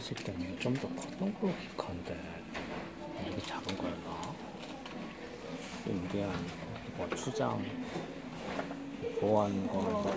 봤을 때는 좀 더 컸던 걸로 기억하는데 이렇게 작은 거였나? 인디안 뭐 추장 보안 거